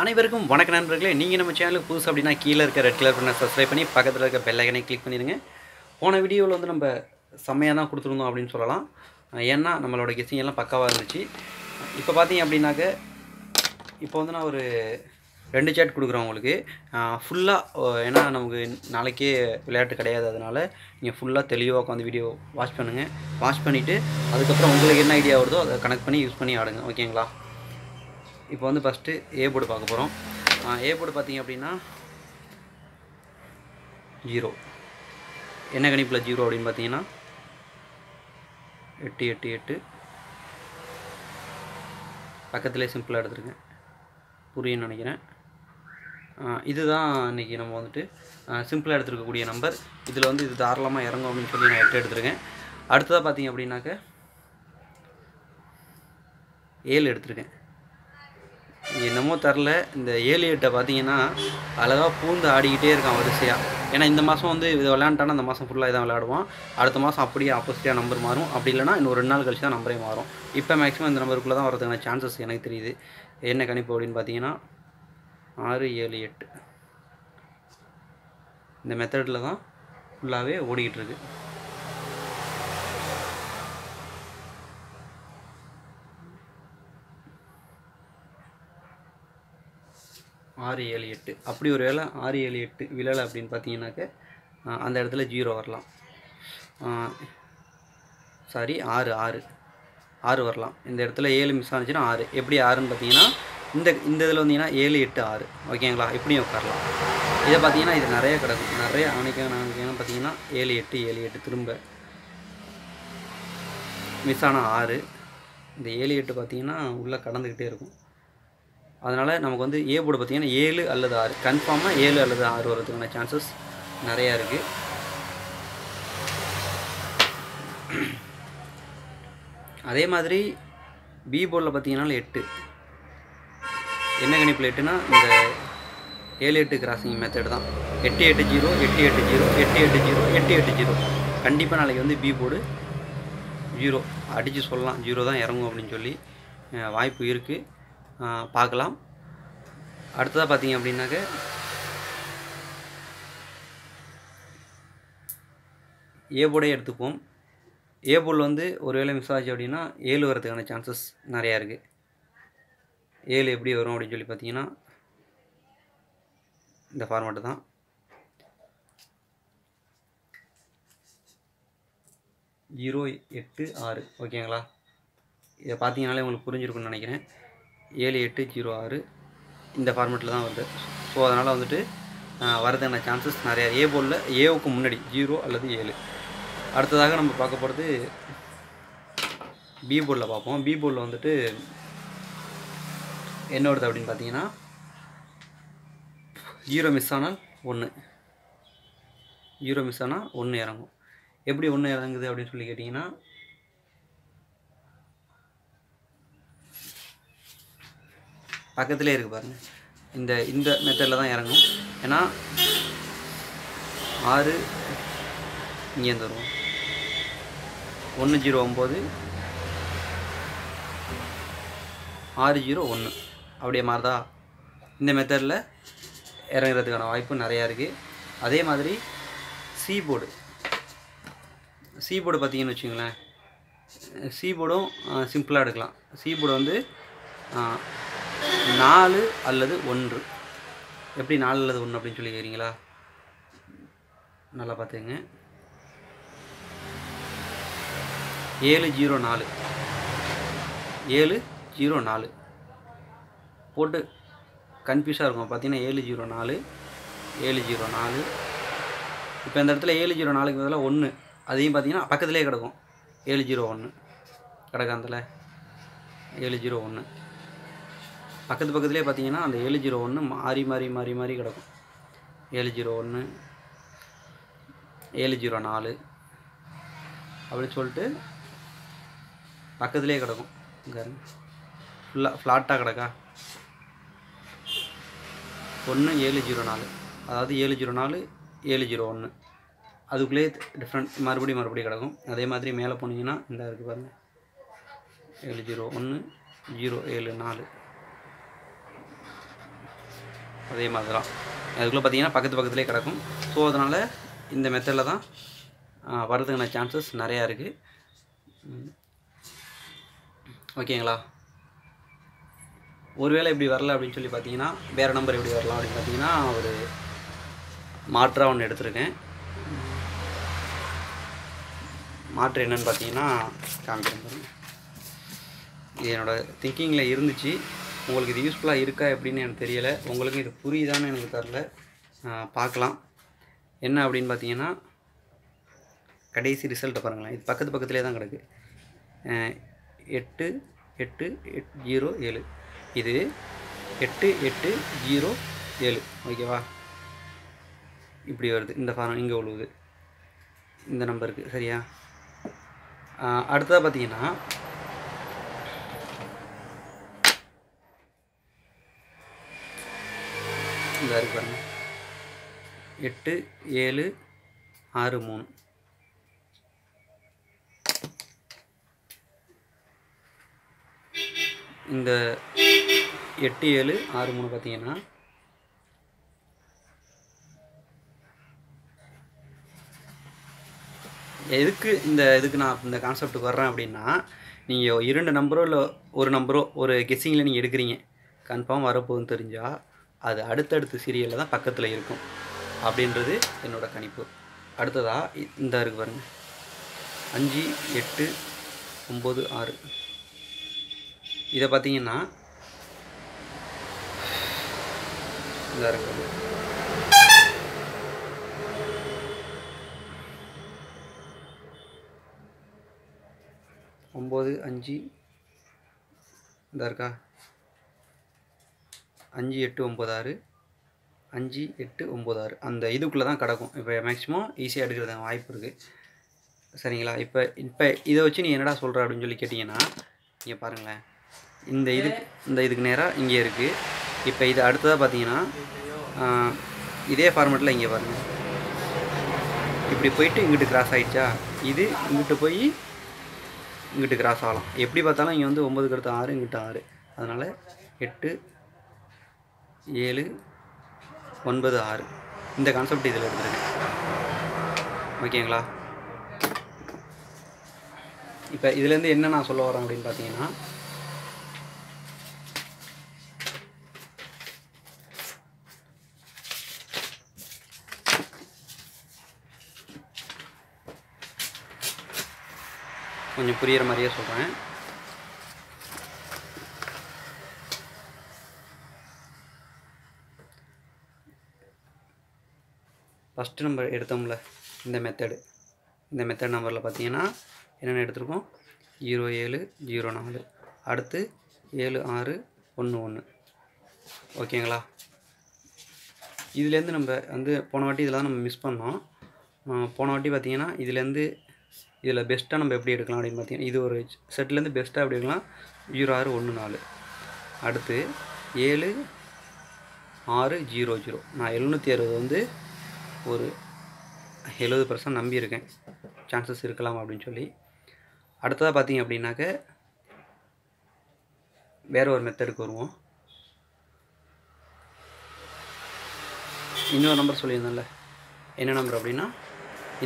அனைவருக்கும் வணக்க நண்பர்களே. நீங்கள் நம்ம சேனலுக்கு புதுசு அப்படின்னா கீழே இருக்க ரெட் கலர் பண்ண சப்ஸ்கிரைப் பண்ணி பக்கத்தில் இருக்க பெல்லைக்கனை கிளிக் பண்ணிடுங்க. போன வீடியோவில் வந்து நம்ம செம்மையாக தான் கொடுத்துருந்தோம் அப்படின்னு சொல்லலாம். ஏன்னா நம்மளோட கெஸ்டிங் எல்லாம் பக்காவாக இருந்துச்சு. இப்போ பார்த்தீங்க அப்படின்னாக்க இப்போ வந்து நான் ஒரு ரெண்டு சேட் கொடுக்குறேன் உங்களுக்கு. ஃபுல்லாக ஏன்னா நமக்கு நாளைக்கே விளையாட்டு கிடையாது. அதனால் நீங்கள் ஃபுல்லாக தெளிவாக உட்காந்து வீடியோ வாட்ச் பண்ணுங்கள் வாட்ச் பண்ணிவிட்டு அதுக்கப்புறம் உங்களுக்கு என்ன ஐடியா வருதோ அதை கனெக்ட் பண்ணி யூஸ் பண்ணி ஆடுங்க. ஓகேங்களா இப்போ வந்து ஃபஸ்ட்டு ஏ போர்டு பார்க்க போகிறோம் ஏ போர்டு பார்த்தீங்க அப்படின்னா ஜீரோ என்ன கணிப்பில் ஜீரோ அப்படின்னு பார்த்தீங்கன்னா எட்டு எட்டு எட்டு. பக்கத்துலேயே சிம்பிளாக எடுத்துருங்க. புரியும்னு நினைக்கிறேன். இதுதான் இன்றைக்கி நம்ம வந்துட்டு சிம்பிளாக எடுத்துருக்கக்கூடிய நம்பர் இதில் வந்து இது தாராளமாக இறங்கும் அப்படின்னு சொல்லி நான் எட்டு எடுத்துருக்கேன். அடுத்ததாக பார்த்தீங்க அப்படின்னாக்க ஏழு எடுத்திருக்கேன். என்னமோ தெரில இந்த ஏழு எட்டை பார்த்தீங்கன்னா அழகாக பூந்து ஆடிக்கிட்டே இருக்கான் வரிசையாக ஏன்னா இந்த மாதம் வந்து இது விளையாண்டானா இந்த மாதம் ஃபுல்லாக இதான் விளையாடுவான். அடுத்த மாதம் அப்படியே ஆப்போசிட்டாக நம்பர் மாறும். அப்படி இல்லைனா இன்னும் ரெண்டு நாள் கழிச்சு தான் நம்பரே மாறும். இப்போ மேக்ஸிமம் இந்த நம்பருக்குள்ளே தான் வரதுக்கான சான்சஸ் எனக்கு தெரியுது. என்ன கணிப்பு அப்படின்னு பார்த்தீங்கன்னா ஆறு ஏழு எட்டு. இந்த மெத்தடில் தான் ஃபுல்லாகவே ஓடிக்கிட்டு இருக்குது ஆறு ஏழு எட்டு. அப்படி ஒரு வேளை ஆறு ஏழு எட்டு விழலை அப்படின்னு பார்த்தீங்கன்னாக்க அந்த இடத்துல ஜீரோ வரலாம். சாரி ஆறு ஆறு. ஆறு வரலாம். இந்த இடத்துல ஏழு மிஸ் ஆனிச்சுன்னா ஆறு. எப்படி ஆறுன்னு பார்த்தீங்கன்னா இந்த இந்த இதில் வந்தீங்கன்னா ஏழு எட்டு ஆறு. ஓகேங்களா இப்படியும் உட்காரலாம். இதை பார்த்தீங்கன்னா இது நிறைய கிடக்கும். நிறைய ஆணைக்கான ஆணைக்கான பார்த்தீங்கன்னா ஏழு எட்டு ஏழு எட்டு திரும்ப. மிஸ் ஆனால் ஆறு. இந்த ஏழு எட்டு பார்த்தீங்கன்னா உள்ளே கடந்துக்கிட்டே இருக்கும். அதனால் நமக்கு வந்து ஏ போர்டு பார்த்தீங்கன்னா ஏழு அல்லது ஆறு. கன்ஃபார்மாக ஏழு அல்லது ஆறு வர்றதுக்கான சான்சஸ் நிறையா இருக்குது அதே மாதிரி பி போர்டில் பார்த்தீங்கன்னா எட்டு. என்ன கணிப்பில் எட்டுனா இந்த ஏழு எட்டு கிராசிங் மெத்தட் தான். எட்டு எட்டு ஜீரோ எட்டு எட்டு ஜீரோ எட்டு எட்டு ஜீரோ எட்டு எட்டு ஜீரோ கண்டிப்பாக நாளைக்கு வந்து பி போர்டு ஜீரோ அடித்து சொல்லலாம். ஜீரோ தான் இறங்கும் அப்படின்னு சொல்லி வாய்ப்பு இருக்குது பார்க்கலாம். அடுத்ததாக பார்த்தீங்க அப்படின்னாக்க ஏ போர்டே எடுத்துப்போம் ஏ போர்டில் வந்து ஒருவேளை மிஸ் ஆச்சு அப்படின்னா ஏழு வரதுக்கான சான்சஸ் நிறையா இருக்குது ஏழு எப்படி வரும் அப்படின்னு சொல்லி பார்த்தீங்கன்னா இந்த ஃபார்மேட்டு தான். ஜீரோ எட்டு ஆறு ஓகேங்களா இதை பார்த்தீங்கனாலே உங்களுக்கு புரிஞ்சிருக்குன்னு நினைக்கிறேன். ஏழு எட்டு ஜீரோ ஆறு இந்த ஃபார்மேட்டில் தான் வருது. ஸோ அதனால் வந்துட்டு வரதுக்கான சான்சஸ் நிறையா. ஏ போலில் ஏவுக்கு முன்னாடி ஜீரோ அல்லது ஏழு. அடுத்ததாக நம்ம பார்க்க போகிறது பி போர்டில் பார்ப்போம். பி போர்டில் வந்துட்டு என்ன வருது அப்படின்னு பார்த்தீங்கன்னா ஜீரோ மிஸ் ஆனால் ஒன்று ஜீரோ மிஸ் ஆனால் ஒன்று இறங்கும். எப்படி ஒன்று இறங்குது அப்படின்னு சொல்லி கேட்டிங்கன்னா பக்கத்துலேயே இருக்குது பாருங்கள் இந்த இந்த மெத்தடில் தான் இறங்கும். ஏன்னா ஆறு இங்கேருந்து வருவோம். ஒன்று ஜீரோ ஒம்பது ஆறு ஜீரோ ஒன்று அப்படியே மாறுதா? இந்த மெத்தடில் இறங்குறதுக்கான வாய்ப்பு நிறையா இருக்குது அதே மாதிரி சி போர்டு சி போர்டு பார்த்தீங்கன்னு வச்சுங்களேன் சி போர்டும் சிம்பிளாக எடுக்கலாம். சி போர்டு வந்து நாலு அல்லது ஒன்று. எப்படி நாலு அல்லது ஒன்று அப்படின்னு சொல்லி கேட்குறீங்களா நல்லா பார்த்துங்க. ஏழு ஜீரோ நாலு. ஏழு ஜீரோ நாலு. போட்டு கன்ஃபியூஸாக இருக்கும். பார்த்தீங்கன்னா ஏழு ஜீரோ நாலு ஏழு ஜீரோ நாலு. இப்போ இந்த இடத்துல ஏழு ஜீரோ நாலுக்கு பதிலாக ஒன்று. அதையும் பார்த்தீங்கன்னா பக்கத்துலேயே கிடக்கும். ஏழு ஜீரோ ஒன்று. கிடக்காந்தில் ஏழு ஜீரோ ஒன்று. பக்கத்து பக்கத்துலேயே பார்த்தீங்கன்னா அந்த ஏழு ஜீரோ ஒன்று மாறி மாறி மாறி மாறி கிடக்கும். ஏழு ஜீரோ ஒன்று ஏழு ஜீரோ நாலு அப்படின்னு சொல்லிட்டு பக்கத்துலேயே கிடக்கும். இங்கே ஃபுல்லாக ஃப்ளாட்டாக கிடக்கா? ஒன்று ஏழு ஜீரோ நாலு. அதாவது ஏழு ஜீரோ நாலு ஏழு ஜீரோ ஒன்று அதுக்குள்ளேயே டிஃப்ரெண்ட் மறுபடியும் மறுபடியும் கிடக்கும். அதே மாதிரி மேலே போனீங்கன்னா இந்த இருக்குது பாருங்கள் ஏழு ஜீரோ ஒன்று ஜீரோ ஏழு நாலு. அதே மாதிரி தான் அதுக்குள்ளே பார்த்தீங்கன்னா பக்கத்து பக்கத்துலேயே கிடக்கும். ஸோ அதனால் இந்த மெத்தடில் தான் வர்றதுக்கான வரதுக்கான சான்சஸ் நிறையா இருக்குது ஓகேங்களா ஒருவேளை இப்படி வரல அப்படின்னு சொல்லி பார்த்தீங்கன்னா வேறு நம்பர் எப்படி வரலாம் அப்படின்னு பார்த்தீங்கன்னா ஒரு மாற்றாக ஒன்று எடுத்திருக்கேன். மாற்று என்னன்னு பார்த்தீங்கன்னா காமிக்கிறேன் இது என்னோடய திங்கிங்கில் இருந்துச்சு. உங்களுக்கு இது யூஸ்ஃபுல்லாக இருக்கா எப்படின்னு எனக்கு தெரியலை. உங்களுக்கு இது புரியுதான்னு எனக்கு தெரில பார்க்கலாம். என்ன அப்படின்னு பார்த்தீங்கன்னா கடைசி ரிசல்ட்டை பாருங்களேன். இது பக்கத்து பக்கத்துலேயே தான் கிடக்கு. எட்டு எட்டு எட் ஜீரோ ஏழு. இது எட்டு எட்டு ஜீரோ ஏழு. ஓகேவா இப்படி வருது. இந்த ஃபாரம் இங்கே உழுவுது. இந்த நம்பருக்கு சரியா? அடுத்ததாக பார்த்தீங்கன்னா இந்த இருக்கு பாருங்கள் எட்டு ஏழு ஆறு மூணு. இந்த எட்டு ஏழு ஆறு மூணு பார்த்தீங்கன்னா எதுக்கு இந்த இதுக்கு நான் இந்த கான்செப்ட்டுக்கு வர்றேன் அப்படின்னா நீங்கள் இரண்டு நம்பரோ இல்லை ஒரு நம்பரோ ஒரு கெஸ்ஸிங்கில் நீங்கள் எடுக்கிறீங்க. கன்ஃபார்ம் வரப்போகுதுன்னு தெரிஞ்சால் அது அடுத்தடுத்த சீரியலில் தான் பக்கத்தில் இருக்கும். அப்படின்றது என்னோட கணிப்பு. அடுத்ததாக இந்த இருக்கு பாருங்க. அஞ்சு எட்டு ஒம்பது ஆறு. இதை பார்த்தீங்கன்னா இந்த இருக்கு ஒம்பது அஞ்சு இந்த இருக்கா? அஞ்சு எட்டு ஒம்பது ஆறு அஞ்சு எட்டு ஒம்பது ஆறு. அந்த இதுக்குள்ளே தான் கிடக்கும். இப்போ மேக்ஸிமம் ஈஸியாக எடுக்கிறது வாய்ப்பு இருக்குது சரிங்களா? இப்போ இப்போ இதை வச்சு நீ என்னடா சொல்கிற அப்படின்னு சொல்லி கேட்டிங்கன்னா இங்கே பாருங்களேன். இந்த இதுக்கு இந்த இதுக்கு நேராக இங்கே இருக்குது இப்போ இது அடுத்ததாக பார்த்தீங்கன்னா இதே ஃபார்மேட்டில் இங்கே பாருங்கள் இப்படி போயிட்டு இங்கிட்டு கிராஸ் ஆகிடுச்சா இது இங்கிட்டு போய் இங்கிட்டு கிராஸ் ஆகலாம். எப்படி பார்த்தாலும் இங்கே வந்து ஒம்பதுக்கு அடுத்து ஆறு இங்கிட்ட ஆறு. அதனால் எட்டு ஏழு ஒன்பது ஆறு. இந்த கான்செப்ட் இதில் எடுத்துருக்கேன். ஓகேங்களா? இப்போ இதுலேருந்து என்ன நான் சொல்ல வரேன் அப்படின்னு பார்த்தீங்கன்னா கொஞ்சம் புரிகிற மாதிரியே சொல்கிறேன். ஃபஸ்ட்டு நம்பர் எடுத்தோம்ல இந்த மெத்தடு இந்த மெத்தட் நம்பரில் பார்த்தீங்கன்னா என்னென்ன எடுத்திருக்கோம்? ஜீரோ ஏழு ஜீரோ நாலு. அடுத்து ஏழு ஆறு ஒன்று ஒன்று ஓகேங்களா இதுலேருந்து நம்ம வந்து போன வாட்டி இதில் தான் நம்ம மிஸ் பண்ணோம். போன வாட்டி பார்த்திங்கன்னா இதுலேருந்து இதில் பெஸ்ட்டாக நம்ம எப்படி எடுக்கலாம் அப்படின்னு பார்த்தீங்கன்னா இது ஒரு செட்லேருந்து பெஸ்ட்டாக எப்படி எடுக்கலாம்? ஜீரோ ஆறு ஒன்று நாலு. அடுத்து ஏழு ஆறு ஜீரோ ஜீரோ நான் எழுநூற்றி அறுபது வந்து ஒரு எழுபது பர்சன்ட் நம்பியிருக்கேன். சான்சஸ் இருக்கலாம் அப்படின்னு சொல்லி. அடுத்ததாக பார்த்தீங்க அப்படின்னாக்க வேறு ஒரு மெத்தடுக்கு வருவோம். இன்னொரு நம்பர் சொல்லியிருந்தேன்ல. என்ன நம்பர் அப்படின்னா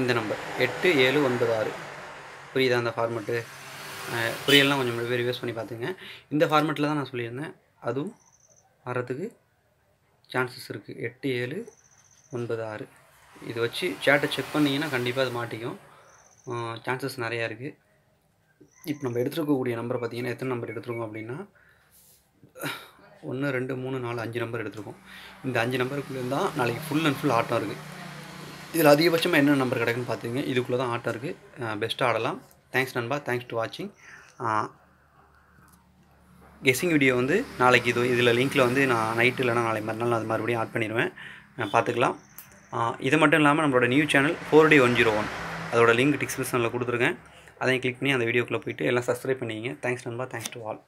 இந்த நம்பர் எட்டு ஏழு ஒன்பது ஆறு. புரியுதா அந்த ஃபார்மெட்டு புரியலாம் கொஞ்சம் பேர் யூஸ் பண்ணி பார்த்துங்க. இந்த ஃபார்மெட்டில் தான் நான் சொல்லியிருந்தேன். அதுவும் வர்றதுக்கு சான்சஸ் இருக்குது எட்டு ஏழு ஒன்பது ஆறு. இது வச்சு சேட்டை செக் பண்ணிங்கன்னா கண்டிப்பாக அது மாட்டிக்கும். சான்சஸ் நிறையா இருக்குது இப்போ நம்ம எடுத்துருக்கக்கூடிய நம்பரை பார்த்தீங்கன்னா எத்தனை நம்பர் எடுத்துருக்கோம் அப்படின்னா ஒன்று ரெண்டு மூணு நாலு அஞ்சு நம்பர் எடுத்துருக்கோம். இந்த அஞ்சு நம்பருக்குள்ளே இருந்தால் நாளைக்கு ஃபுல் அண்ட் ஃபுல் ஆட்டம் இருக்குது இதில் அதிகபட்சமாக என்ன நம்பர் கிடக்குன்னு பார்த்துங்க இதுக்குள்ளே தான் ஆட்டம் இருக்குது பெஸ்ட்டாக ஆடலாம். தேங்க்ஸ் நண்பா. தேங்க்ஸ் டு வாட்சிங் கெஸ்ஸிங் வீடியோ வந்து நாளைக்கு இது இதில் லிங்க்கில் வந்து நான் நைட்டு இல்லைனா நாளை மறுநாள் அது மறுபடியும் ஆட் பண்ணிடுவேன். பார்த்துக்கலாம் இது மட்டும் இல்லாமல் நம்மளோட new channel four D one zero one அதோட லிங்க் டிஸ்கிரிப்ஷனில் கொடுத்துருக்கேன். அதையும் கிளிக் பண்ணி அந்த வீடியோக்குள்ளே போயிட்டு எல்லாம் சப்ஸ்கிரைப் பண்ணிங்க தேங்க்ஸ் நண்பா. Thanks to all